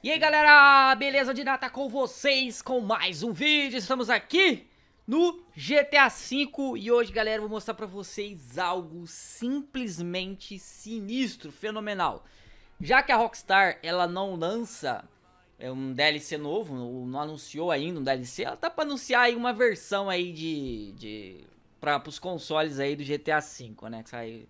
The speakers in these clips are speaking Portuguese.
E aí galera, beleza? De nata com vocês com mais um vídeo, estamos aqui no GTA V e hoje galera vou mostrar pra vocês algo simplesmente sinistro, fenomenal. Já que a Rockstar ela não lança é, um DLC novo, não anunciou ainda um DLC, ela tá pra anunciar aí uma versão aí de... de pra, pros consoles aí do GTA V, né, que sai,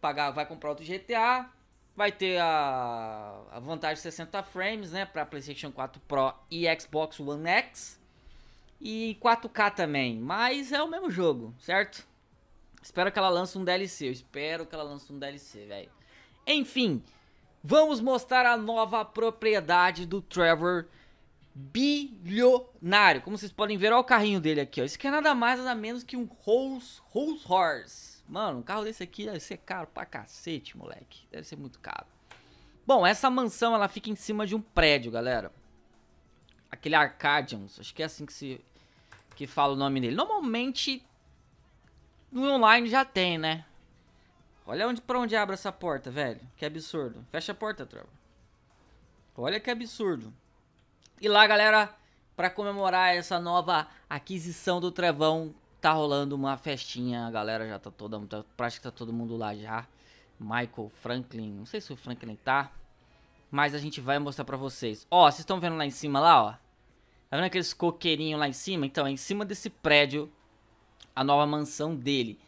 pagar, vai comprar outro GTA Vai ter a, a vantagem de 60 frames, né, para PlayStation 4 Pro e Xbox One X. E 4K também, mas é o mesmo jogo, certo? Espero que ela lance um DLC, eu espero que ela lance um DLC, velho. Enfim, vamos mostrar a nova propriedade do Trevor bilionário. Como vocês podem ver, olha o carrinho dele aqui, ó. Isso aqui é nada mais nada menos que um Rolls, Rolls Royce. Mano, um carro desse aqui deve ser caro pra cacete, moleque. Deve ser muito caro. Bom, essa mansão, ela fica em cima de um prédio, galera. Aquele Arcadians, acho que é assim que se que fala o nome dele. Normalmente, no online já tem, né? Olha onde, pra onde abre essa porta, velho. Que absurdo. Fecha a porta, Trevor. Olha que absurdo. E lá, galera, pra comemorar essa nova aquisição do Trevão, tá rolando uma festinha, a galera já tá toda, tá, praticamente tá todo mundo lá já. Michael, Franklin, não sei se o Franklin tá, mas a gente vai mostrar pra vocês. Ó, vocês estão vendo lá em cima lá, ó? Tá vendo aqueles coqueirinhos lá em cima? Então, é em cima desse prédio, a nova mansão dele.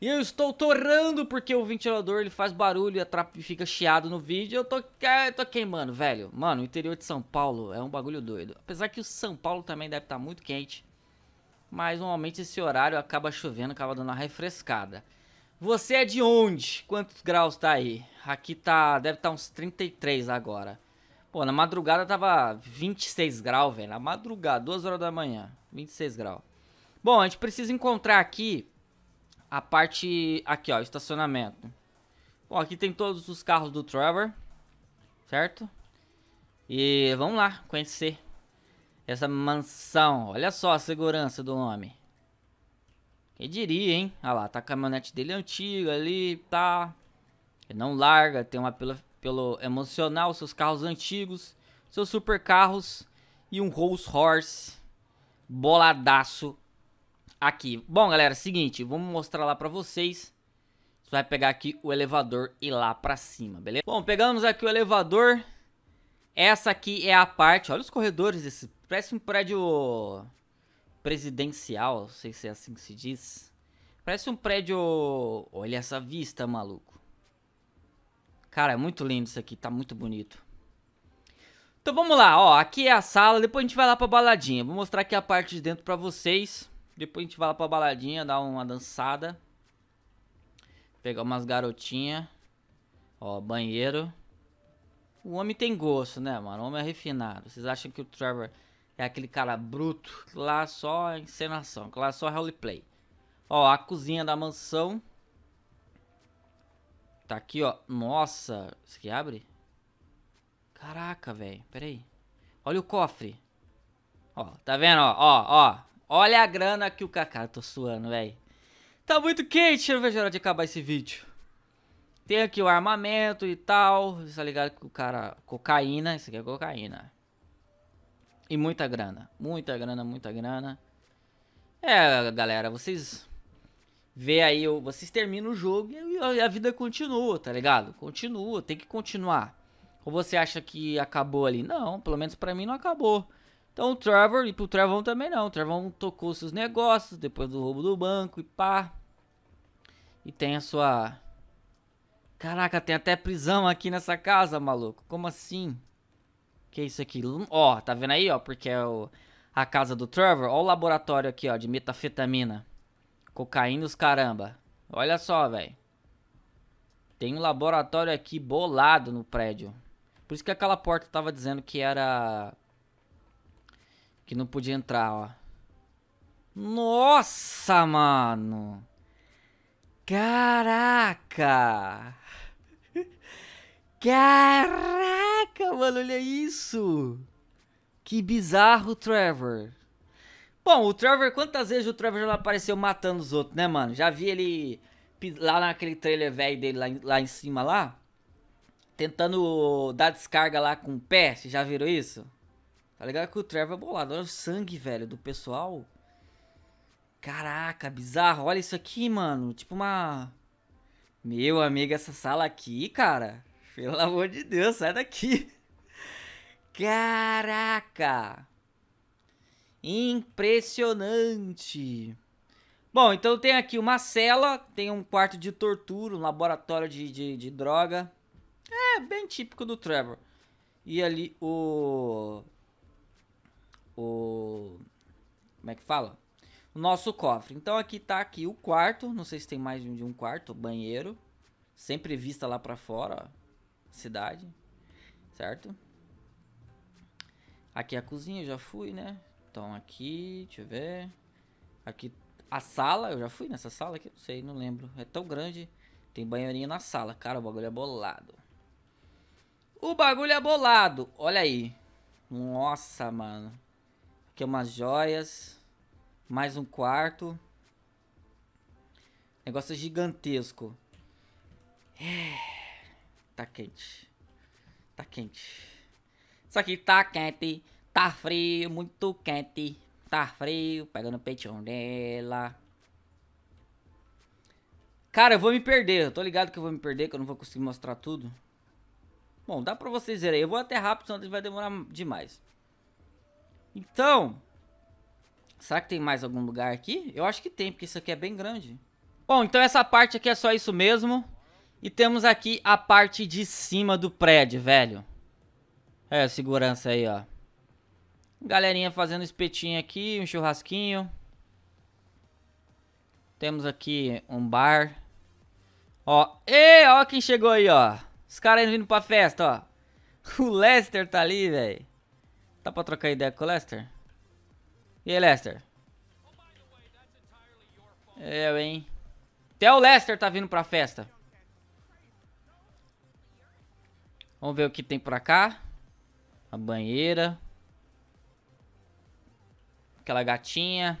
E eu estou torrando porque o ventilador ele faz barulho e fica chiado no vídeo. Eu tô, eu tô queimando, velho. Mano, o interior de São Paulo é um bagulho doido. Apesar que o São Paulo também deve estar tá muito quente. Mas normalmente esse horário acaba chovendo, acaba dando uma refrescada. Você é de onde? Quantos graus tá aí? Aqui tá, deve estar tá uns 33 agora. Pô, na madrugada tava 26 graus, velho. Na madrugada, 2 horas da manhã, 26 graus. Bom, a gente precisa encontrar aqui a parte, aqui ó, estacionamento. Bom, aqui tem todos os carros do Trevor, certo? E vamos lá, conhecer essa mansão. Olha só a segurança do homem. Quem diria, hein? Olha lá, tá a caminhonete dele antiga ali, tá. Ele não larga, tem uma pelo, pelo emocional, seus carros antigos, seus super carros e um Rolls Royce boladaço aqui. Bom, galera, seguinte, vamos mostrar lá pra vocês. Você vai pegar aqui o elevador e ir lá pra cima, beleza? Bom, pegamos aqui o elevador. Essa aqui é a parte, olha os corredores desse Parece um prédio presidencial, não sei se é assim que se diz. Parece um prédio... Olha essa vista, maluco. Cara, é muito lindo isso aqui, tá muito bonito. Então vamos lá, ó, aqui é a sala, depois a gente vai lá pra baladinha. Vou mostrar aqui a parte de dentro pra vocês. Depois a gente vai lá pra baladinha, dar uma dançada. Pegar umas garotinhas. Ó, banheiro. O homem tem gosto, né, mano? O homem é refinado. Vocês acham que o Trevor é aquele cara bruto, lá só encenação, lá só roleplay. Ó, a cozinha da mansão. Tá aqui, ó. Nossa, isso aqui abre? Caraca, velho. Pera aí. Olha o cofre. Ó, tá vendo, ó, ó, ó. Olha a grana que o Kaká, tô suando, velho. Tá muito quente, eu não vejo a hora de acabar esse vídeo. Tem aqui o armamento e tal. Tá ligado que o cara... Cocaína, isso aqui é cocaína. E muita grana. Muita grana, muita grana. É, galera, vocês vê aí, vocês terminam o jogo e a vida continua, tá ligado? Continua, tem que continuar. Ou você acha que acabou ali? Não, pelo menos pra mim não acabou. Então o Trevor, e pro Trevor também não. O Trevor tocou seus negócios depois do roubo do banco e pá. E tem a sua... Caraca, tem até prisão aqui nessa casa, maluco. Como assim? Que isso aqui? Ó, tá vendo aí, ó? Porque é o, a casa do Trevor. Ó o laboratório aqui, ó, de metafetamina. Cocaína os caramba. Olha só, velho. Tem um laboratório aqui bolado no prédio. Por isso que aquela porta tava dizendo que era... Que não podia entrar, ó. Nossa, mano. Caraca. Caraca, mano, olha isso. Que bizarro, Trevor. Bom, o Trevor, quantas vezes o Trevor já apareceu matando os outros, né, mano? Já vi ele lá naquele trailer velho dele lá, lá em cima lá. tentando dar descarga lá com o pé. Vocês já viram isso? Tá ligado que o Trevor é bolado. Olha o sangue, velho, do pessoal. Caraca, bizarro. Olha isso aqui, mano. Tipo uma... Meu amigo, essa sala aqui, cara. Pelo amor de Deus, sai daqui. Caraca. Impressionante. Bom, então tem aqui uma cela, tem um quarto de tortura, um laboratório de, de, de droga. É, bem típico do Trevor. E ali o... O... Como é que fala? O nosso cofre. Então aqui tá aqui o quarto. Não sei se tem mais de um quarto. Banheiro. Sempre vista lá pra fora, ó. Cidade. Certo? Aqui é a cozinha, eu já fui, né? Então aqui, deixa eu ver. Aqui a sala, eu já fui nessa sala aqui, não sei, não lembro. É tão grande. Tem banheirinho na sala. Cara, o bagulho é bolado. O bagulho é bolado. Olha aí. Nossa, mano. Aqui é umas joias. Mais um quarto. Negócio gigantesco. É. Tá quente. Tá quente. Isso aqui tá quente. Tá frio, muito quente. Tá frio. Pegando o peitinho dela. Cara, eu vou me perder. Eu tô ligado que eu vou me perder, que eu não vou conseguir mostrar tudo. Bom, dá pra vocês verem. Eu vou até rápido, senão vai demorar demais. Então... Será que tem mais algum lugar aqui? Eu acho que tem, porque isso aqui é bem grande. Bom, então essa parte aqui é só isso mesmo. E temos aqui a parte de cima do prédio, velho. É, segurança aí, ó. Galerinha fazendo espetinho aqui, um churrasquinho. Temos aqui um bar. Ó, e ó quem chegou aí, ó. Os caras vindo pra festa, ó. O Lester tá ali, velho. Dá pra trocar ideia com o Lester? E aí, Lester? Eu, hein? Até o Lester tá vindo pra festa. Vamos ver o que tem por cá. A banheira. Aquela gatinha.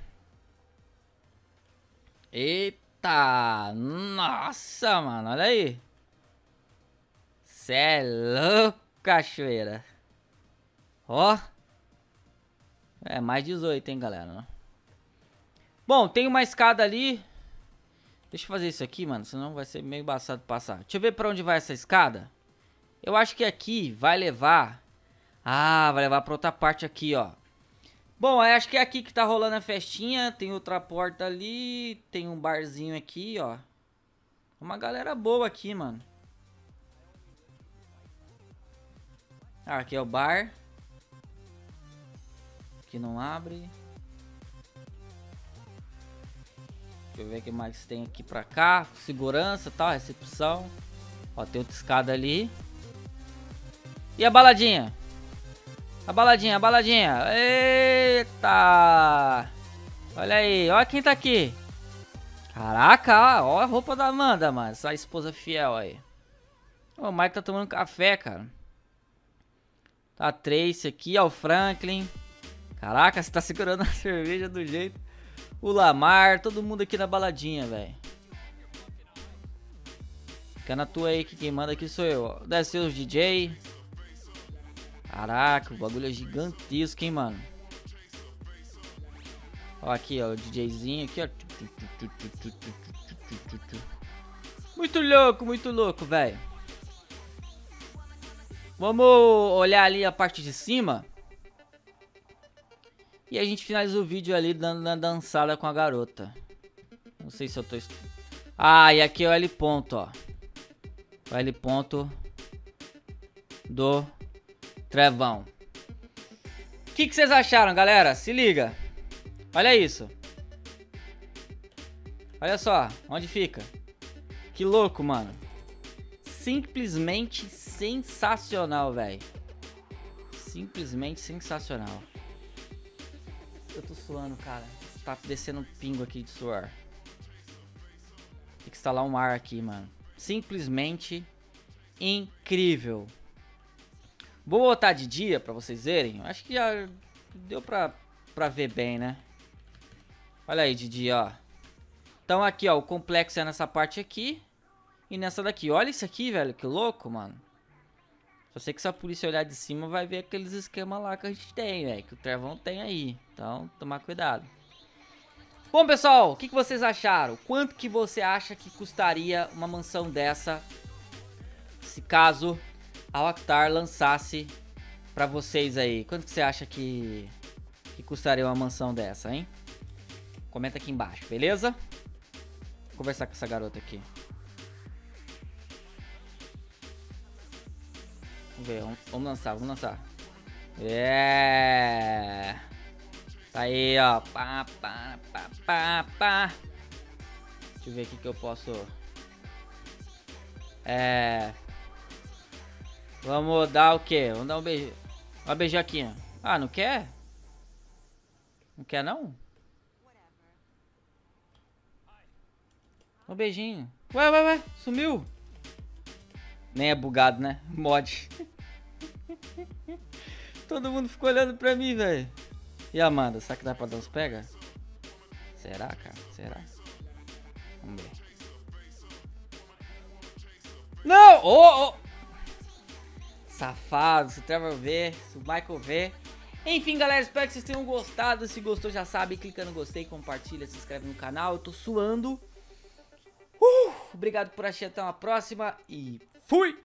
Eita! Nossa, mano, olha aí. Cê é louco, cachoeira. Ó. É, mais 18, hein, galera. Bom, tem uma escada ali. Deixa eu fazer isso aqui, mano. Senão vai ser meio embaçado passar. Deixa eu ver pra onde vai essa escada. Eu acho que aqui vai levar... Ah, vai levar pra outra parte aqui, ó. Bom, acho que é aqui que tá rolando a festinha. Tem outra porta ali. Tem um barzinho aqui, ó. Uma galera boa aqui, mano. Ah, aqui é o bar. Aqui não abre. Deixa eu ver o que mais tem aqui pra cá. Segurança, tal, recepção. Ó, tem outra escada ali. E a baladinha? A baladinha, a baladinha. Eita! Olha aí, olha quem tá aqui. Caraca, ó, a roupa da Amanda, mano. Essa esposa fiel aí. O Mike tá tomando café, cara. Tá a Tracy aqui, ó, o Franklin. Caraca, você tá segurando a cerveja do jeito. O Lamar, todo mundo aqui na baladinha, velho. Fica na tua aí que quem manda aqui sou eu. Deve ser os DJ. Caraca, o bagulho é gigantesco, hein, mano. Ó, aqui, ó, o DJzinho aqui, ó. Muito louco, muito louco, velho. Vamos olhar ali a parte de cima. E a gente finaliza o vídeo ali dando uma dançada com a garota. Não sei se eu tô... Ah, e aqui é o L ponto, ó. O L ponto do Trevão. O que, que vocês acharam, galera? Se liga. Olha isso. Olha só, onde fica. Que louco, mano. Simplesmente sensacional, velho. Simplesmente sensacional. Eu tô suando, cara. Tá descendo um pingo aqui de suor. Tem que instalar um ar aqui, mano. Simplesmente incrível. Vou botar de dia pra vocês verem. Acho que já deu pra, pra ver bem, né? Olha aí de dia, ó. Então aqui, ó, o complexo é nessa parte aqui. E nessa daqui. Olha isso aqui, velho. Que louco, mano. Só sei que se a polícia olhar de cima vai ver aqueles esquemas lá que a gente tem, velho. Que o Trevão tem aí. Então, tomar cuidado. Bom, pessoal, o que, que vocês acharam? Quanto que você acha que custaria uma mansão dessa se caso a lançasse pra vocês aí? Quanto que você acha que, que custaria uma mansão dessa, hein? Comenta aqui embaixo, beleza? Vou conversar com essa garota aqui. Vamos ver, vamos, vamos lançar, vamos lançar. É. Tá aí, ó. Pá, pá, pá, pá, pá. Deixa eu ver aqui que eu posso. É. Vamos dar o quê? Vamos dar um beijo. Uma beijoquinha. Ah, não quer? Não quer não? Um beijinho. Ué, ué, ué. Sumiu. Nem é bugado, né? Mod. Todo mundo ficou olhando pra mim, velho. E Amanda, será que dá pra dar uns pega? Será, cara? Será? Vamos ver. Não! Oh, oh! Safado, se o Trevor vê, se o Michael vê. Enfim, galera, espero que vocês tenham gostado. Se gostou, já sabe, clica no gostei, compartilha, se inscreve no canal. Eu tô suando. Uh, obrigado por assistir, até uma próxima e fui!